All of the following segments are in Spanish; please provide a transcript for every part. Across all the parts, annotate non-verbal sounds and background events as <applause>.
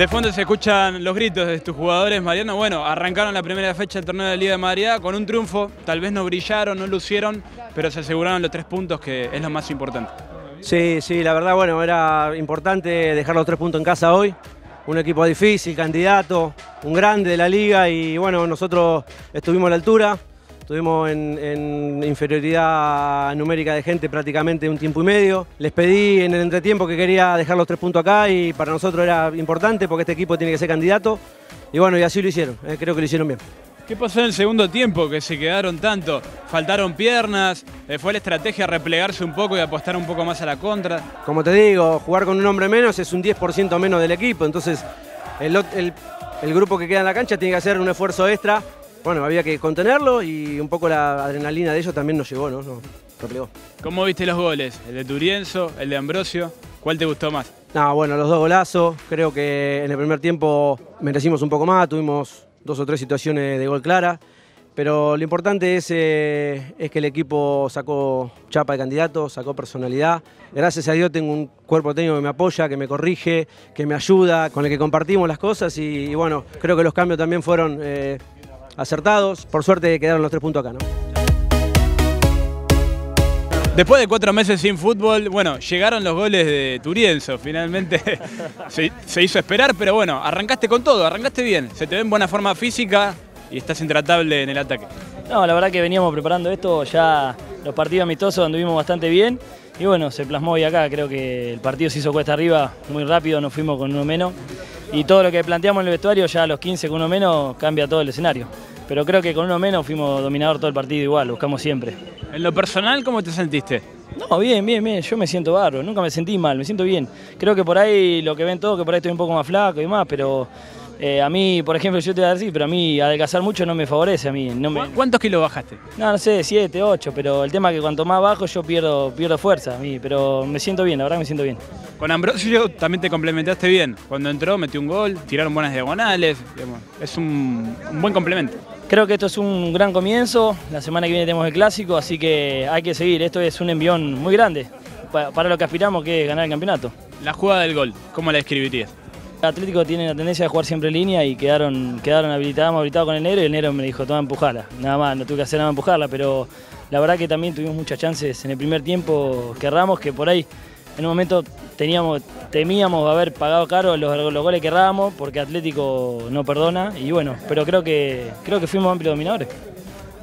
De fondo se escuchan los gritos de tus jugadores, Mariano. Bueno, arrancaron la primera fecha del torneo de Liga de María con un triunfo. Tal vez no brillaron, no lucieron, pero se aseguraron los tres puntos, que es lo más importante. Sí, sí, la verdad, bueno, era importante dejar los tres puntos en casa hoy. Un equipo difícil, candidato, un grande de la liga y bueno, nosotros estuvimos a la altura. Estuvimos en, inferioridad numérica de gente prácticamente un tiempo y medio. Les pedí en el entretiempo que quería dejar los tres puntos acá y para nosotros era importante porque este equipo tiene que ser candidato. Y bueno, y así lo hicieron, eh, creo que lo hicieron bien. ¿Qué pasó en el segundo tiempo que se quedaron tanto? ¿Faltaron piernas? Eh, ¿Fue la estrategia replegarse un poco y apostar un poco más a la contra? Como te digo, jugar con un hombre menos es un 10% menos del equipo, entonces el, el grupo que queda en la cancha tiene que hacer un esfuerzo extra bueno, había que contenerlo y un poco la adrenalina de ellos también nos llegó, ¿no? Nos replegó. ¿Cómo viste los goles? ¿El de Turienzo, el de Ambrosio? ¿Cuál te gustó más? No, bueno, los dos golazos. Creo que en el primer tiempo merecimos un poco más, tuvimos dos o tres situaciones de gol clara. Pero lo importante es, eh, es que el equipo sacó chapa de candidato, sacó personalidad. Gracias a Dios tengo un cuerpo técnico que me apoya, que me corrige, que me ayuda, con el que compartimos las cosas y, bueno, creo que los cambios también fueron eh, acertados. Por suerte quedaron los tres puntos acá, ¿no? Después de cuatro meses sin fútbol, bueno, llegaron los goles de Turienzo. Finalmente <laughs> se, hizo esperar, pero bueno, arrancaste con todo, arrancaste bien. Se te ve en buena forma física y estás intratable en el ataque. No, la verdad que veníamos preparando esto, ya los partidos amistosos anduvimos bastante bien. Y bueno, se plasmó hoy acá, creo que el partido se hizo cuesta arriba muy rápido, nos fuimos con uno menos. Y todo lo que planteamos en el vestuario, ya a los 15 con uno menos, cambia todo el escenario pero creo que con uno menos fuimos dominador todo el partido igual, buscamos siempre. En lo personal, ¿cómo te sentiste? No, bien, bien, bien, yo me siento barro, nunca me sentí mal, me siento bien. Creo que por ahí lo que ven todos, que por ahí estoy un poco más flaco y más, pero eh, a mí, por ejemplo, yo te voy a decir, pero a mí adelgazar mucho no me favorece a mí. No ¿Cuántos kilos bajaste? No, no sé, 7, 8, pero el tema es que cuanto más bajo yo pierdo, pierdo fuerza a mí, pero me siento bien, la verdad me siento bien. Con Ambrosio también te complementaste bien. Cuando entró metió un gol, tiraron buenas diagonales, es un, un buen complemento. Creo que esto es un gran comienzo, la semana que viene tenemos el clásico, así que hay que seguir, esto es un envión muy grande para lo que aspiramos que es ganar el campeonato. La jugada del gol, ¿cómo la describirías? Atlético tiene la tendencia de jugar siempre en línea y quedaron, quedaron habilitados, habilitados con el negro y el negro me dijo, toma, empujala. Nada más, no tuve que hacer nada empujarla, pero la verdad que también tuvimos muchas chances en el primer tiempo que erramos, que por ahí en un momento teníamos, temíamos haber pagado caro los, goles que erramos porque Atlético no perdona y bueno, pero creo que, creo que fuimos amplios dominadores.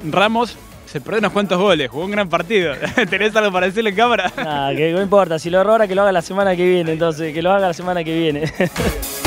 Ramos se perdió unos cuantos goles, jugó un gran partido. <laughs> ¿Tenés algo para decirle en cámara? Nada, que no importa, si lo errora que lo haga la semana que viene, entonces que lo haga la semana que viene. <laughs>